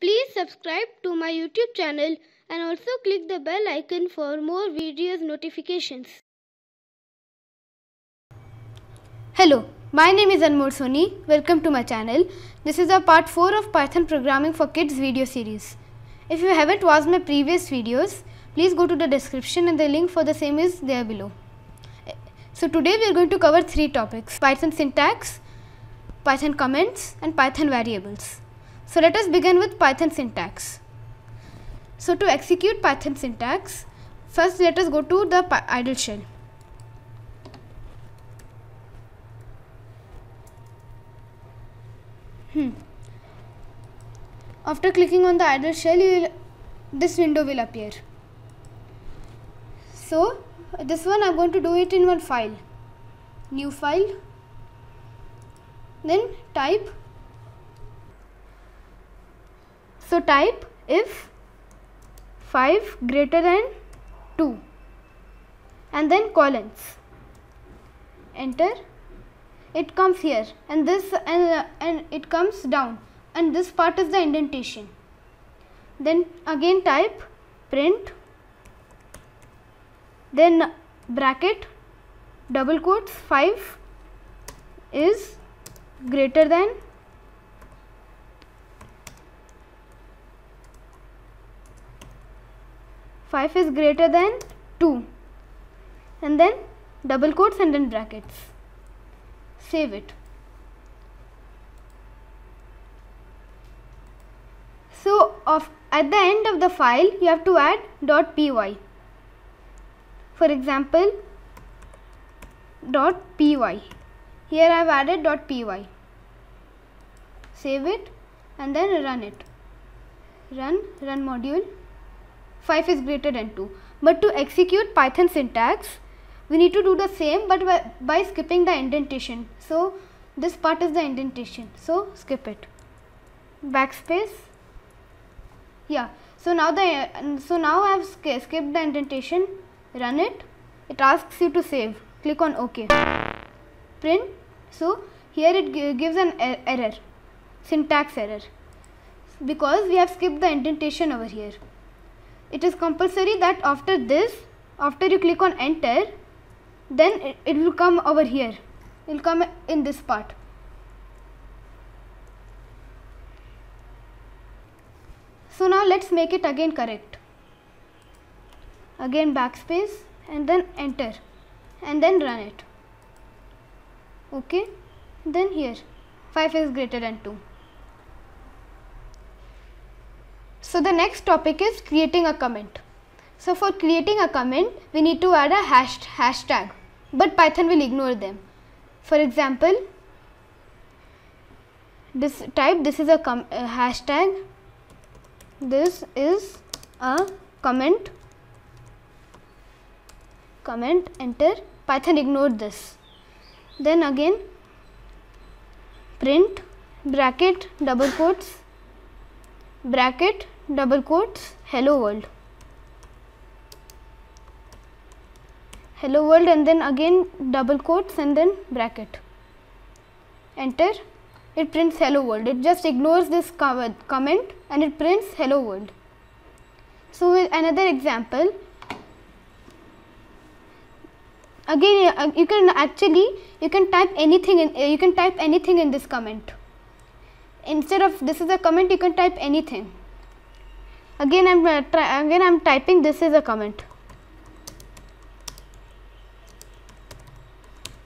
Please subscribe to my YouTube channel and also click the bell icon for more videos notifications. Hello, my name is Anmol Soni. Welcome to my channel. This is a part 4 of Python programming for kids video series. If you haven't watched my previous videos, please go to the description and the link for the same is there below. So today we are going to cover three topics Python syntax, Python comments and Python variables. So let us begin with Python syntax. So to execute Python syntax, first let us go to the idle shell. Hmm. After clicking on the idle shell, will, this window will appear. So this one I'm going to do it in one file. New file. Then type. So type if 5 greater than 2 and then colons. Enter it comes here and this and, uh, and it comes down and this part is the indentation then again type print then bracket double quotes 5 is greater than Five is greater than two, and then double quotes and then brackets save it. So of at the end of the file you have to add dot py. For example dot py. Here I have added dot py. Save it and then run it. Run run module 5 is greater than 2. But to execute Python syntax we need to do the same but by, skipping the indentation. So this part is the indentation. So skip it. Backspace. Yeah. So now the so now i have sk- skipped the indentation. Run it. It asks you to save. Click on ok. Print. So here it gives an er- error. Syntax error. Because we have skipped the indentation over here it is compulsory that after this after you click on enter then it, it will come over here. It will come in this part. So now let's make it again correct. Again backspace and then enter and then run it. Okay? Then here 5 is greater than 2 so the next topic is creating a comment so for creating a comment, we need to add a hash hashtag, but Python will ignore them. For example, this type this is a, com- hashtag. This is a comment. Comment enter. Python ignored this. Then again print bracket double quotes bracket double quotes hello world. hello world and then again double quotes and then bracket. Enter. It prints hello world. It just ignores this comment and it prints hello world. So with another example again uh, you can actually you can type anything in you can type anything in this comment. Instead of this is a comment you can type anything again i'm uh, again i'm typing this is a comment.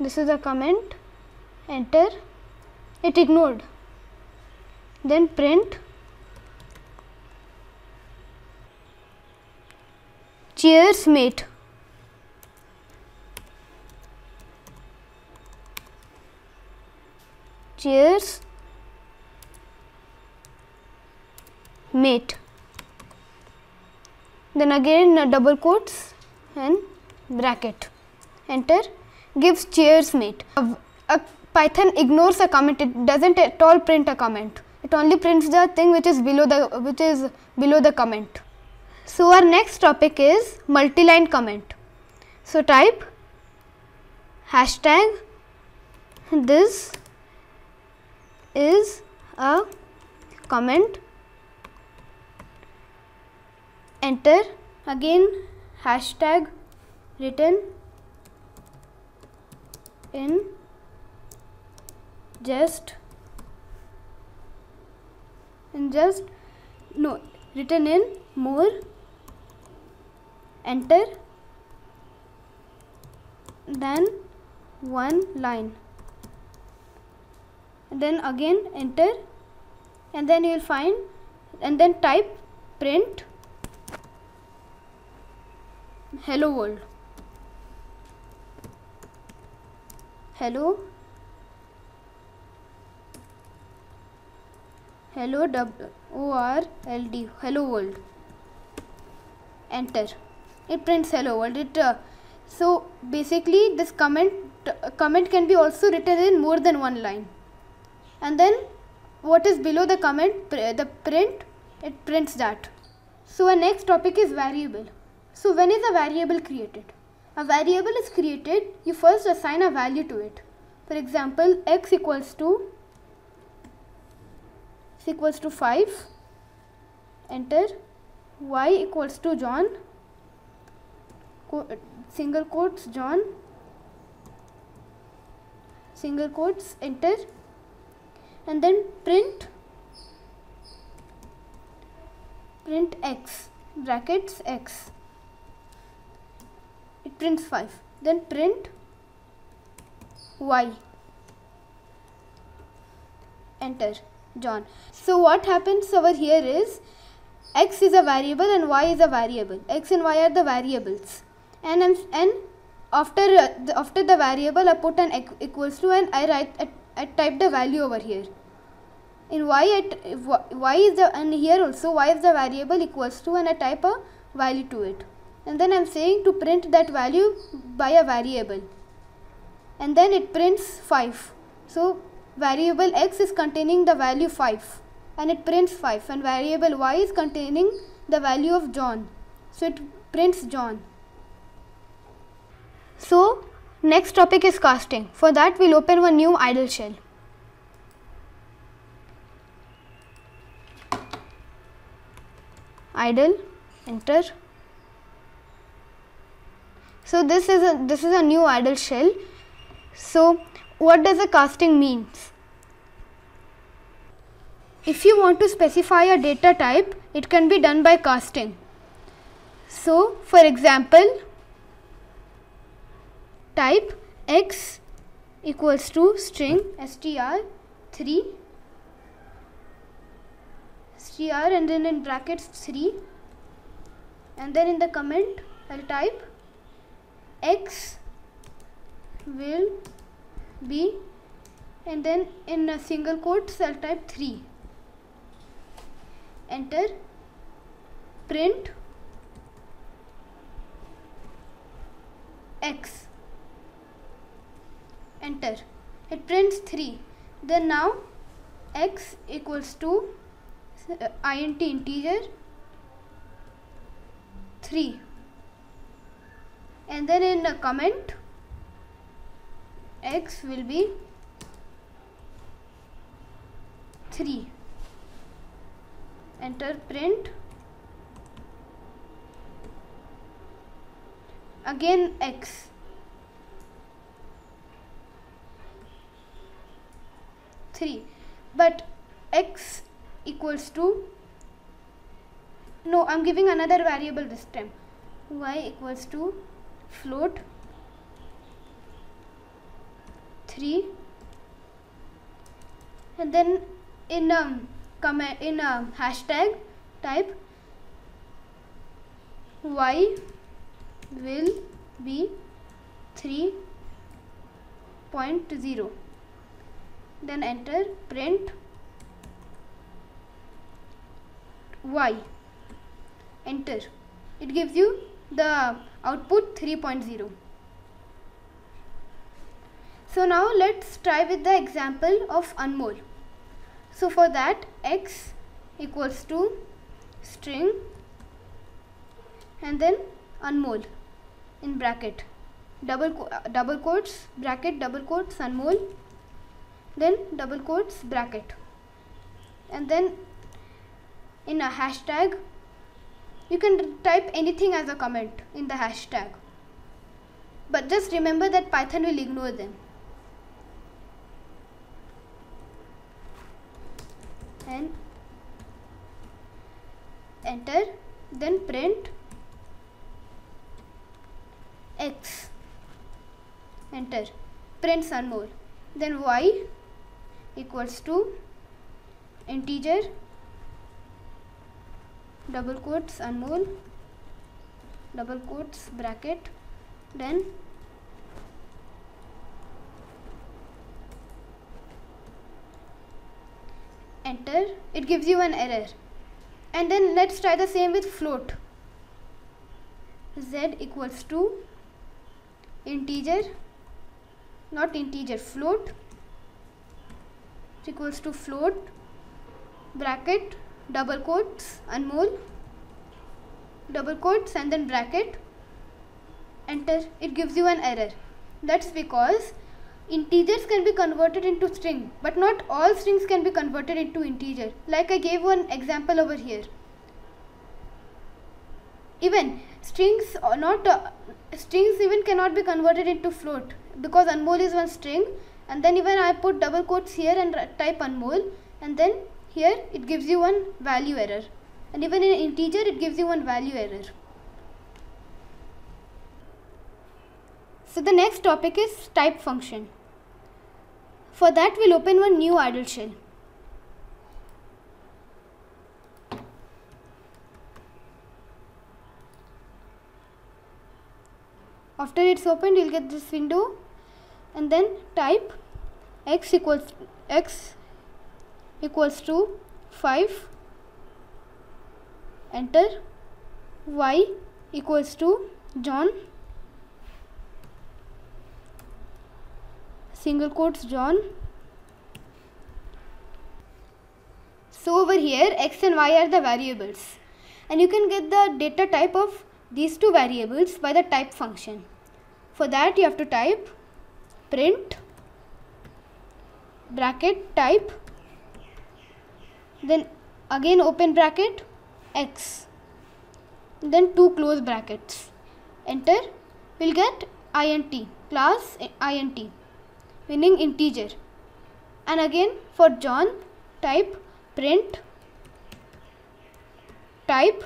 This is a comment. Enter. It ignored. Then print. Cheers mate. Cheers. Mate then again uh, double quotes and bracket enter gives cheers mate. A, a Python ignores a comment. It doesn't at all print a comment. It only prints the thing which is below the which is below the comment. So our next topic is multi-line comment. So type hashtag this is a comment enter. Again hashtag written in just in just no written in more. Enter. Then one line. And then again enter. And then you will find and then type print hello world hello hello W O R L D hello world enter it prints hello world it so basically this comment comment can be also written in more than one line and then what is below the comment the print it prints that so uh next topic is variable so when is a variable created? A variable is created you first assign a value to it. For example x equals to x equals to 5 enter. Y equals to john. Single quotes john. Single quotes enter. And then print print x brackets x it prints 5 then print y. Enter. John. So what happens over here is x is a variable and y is a variable. X and y are the variables. And I'm, and after uh, the, after the variable i put an equ- equals to and i write I, I type the value over here. In y it y is the and here also y is the variable equals to and i type a value to it and then i'm saying to print that value by a variable. And then it prints 5 so variable x is containing the value 5 and it prints 5 and variable y is containing the value of john. So it prints john. So next topic is casting. For that we'll open one new idle shell. Idle enter so this is a this is a new idle shell. So what does a casting means if you want to specify a data type it can be done by casting. So for example type x equals to string str3 str and then in brackets 3 and then in the comment I'll type x will be and then in a single quote I'll type 3 enter print x. Enter. It prints 3 then now x equals to uh, int integer 3 and then in a comment x will be 3 enter print. Again x. Three. But x equals to no I'm giving another variable this time. Y equals to float. 3 and then in um comment in a hashtag type y will be 3.0 then enter print y. Enter. It gives you the output 3.0 so now let's try with the example of anmol so for that x equals to string and then anmol in bracket. Double uh, double quotes bracket double quotes anmol then double quotes bracket. And then in a hashtag you can type anything as a comment in the hashtag. But just remember that python will ignore them. And enter then print x. Enter. Print some more. Then y equals to integer double quotes anmol double quotes bracket then enter. It gives you an error. And then let's try the same with float. Z equals to integer not integer float. Equals to float bracket double quotes anmol double quotes and then bracket. Enter. It gives you an error. That's because integers can be converted into string but not all strings can be converted into integer. Like I gave one example over here. Even strings or not uh, strings even cannot be converted into float because anmol is one string. And then even I put double quotes here and type anmol and then here it gives you one value error and even in integer it gives you one value error So the next topic is type function. For that we'll open one new idle shell. After it's opened you'll get this window and then type x equals x equals to 5 enter y equals to John single quotes John. So over here x and y are the variables and you can get the data type of these two variables by the type function. For that you have to type print bracket type then again open bracket x. Then two close brackets. Enter. We'll get int class int meaning integer. And again for John type print type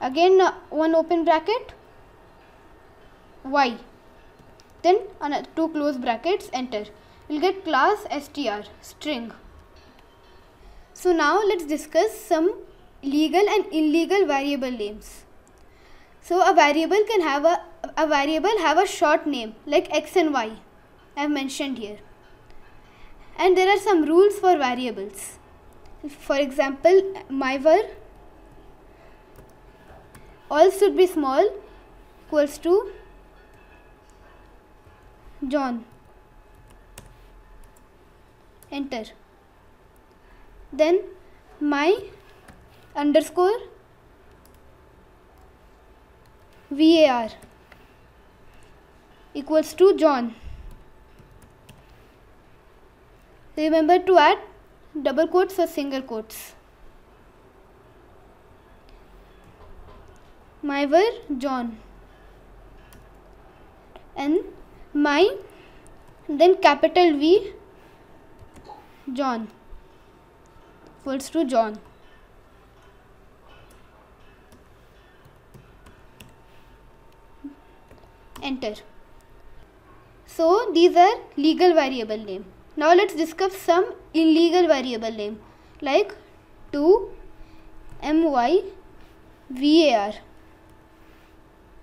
again uh, one open bracket y. Then another two close brackets enter. We'll get class str string so now let's discuss some legal and illegal variable names so a variable can have a, a variable have a short name like x and y I have mentioned here. And there are some rules for variables. For example, myvar all should be small equals to John. Enter. Then my underscore VAR equals to John. Remember to add double quotes or single quotes. My var John and my then capital V John equals to John. enter. So these are legal variable name. Now let's discuss some illegal variable name like to my var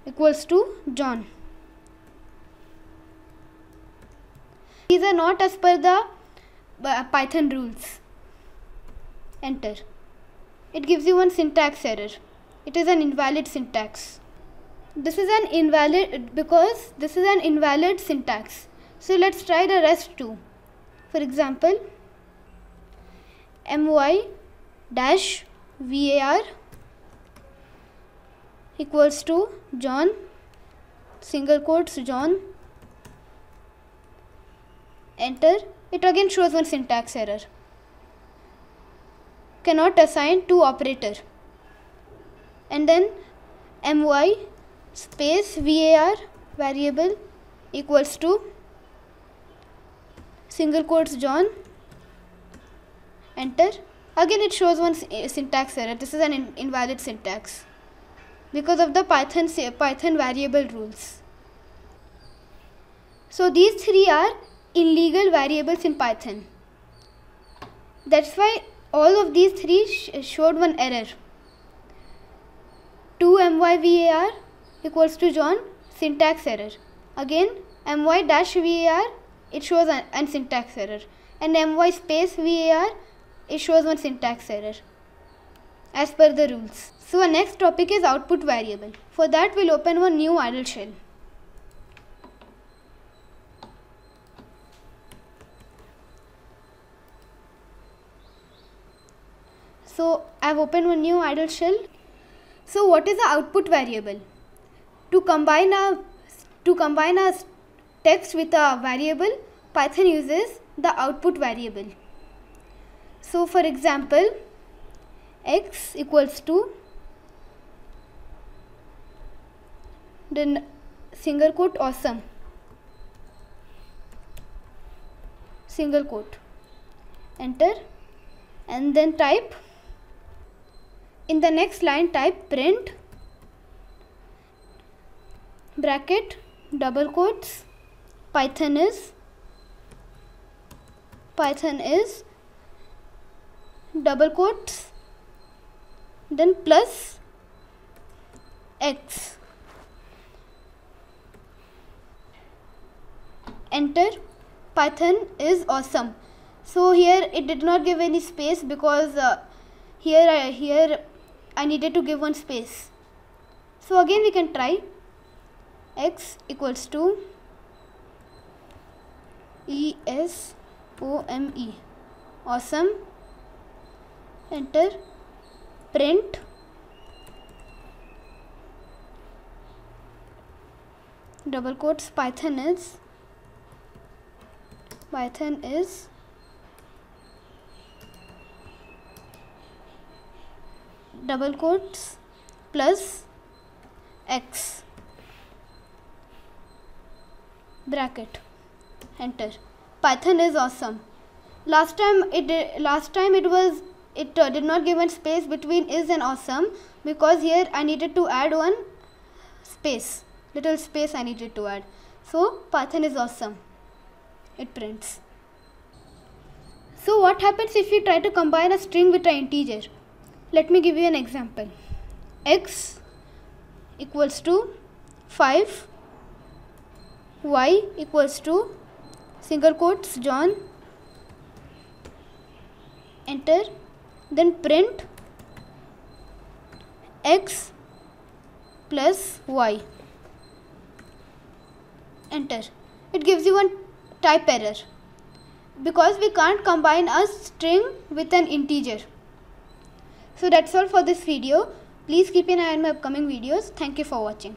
equals to John. These are not as per the uh, Python rules. Enter. It gives you one syntax error. It is an invalid syntax. This is an invalid because this is an invalid syntax. So let's try the rest too. For example my dash var equals to john single quotes john. Enter. It again shows one syntax error cannot assign to operator. And then my space var variable equals to single quotes john. Enter. Again it shows one syntax error. This is an in invalid syntax because of the python python variable rules. So these three are illegal variables in python. That's why all of these three sh showed one error 2 myvar equals to john syntax error again my dash var it shows an, an syntax error and my space var it shows one syntax error as per the rules. So our next topic is output variable. For that we'll open one new idle shell. So I've opened one new idle shell. So what is the output variable? To combine a to combine a text with a variable, Python uses the output variable. So for example, x equals to then single quote awesome single quote enter and then type in the next line type print bracket double quotes python is python is double quotes then plus x. Enter. Python is awesome. So here it did not give any space because uh, here I, here I needed to give one space. So again we can try x equals to e s o m e. Awesome. Enter. Print. Double quotes python is python is double quotes plus x. Bracket. Enter. Python is awesome. Last time it last time it was it uh, did not give a space between is and awesome because here I needed to add one space little space I needed to add. So python is awesome. It prints. So what happens if we try to combine a string with an integer let me give you an example. X equals to 5 y equals to single quotes John. Enter. Then print. X plus y. Enter. It gives you one type error. Because we can't combine a string with an integer so that's all for this video. Please keep an eye on my upcoming videos. Thank you for watching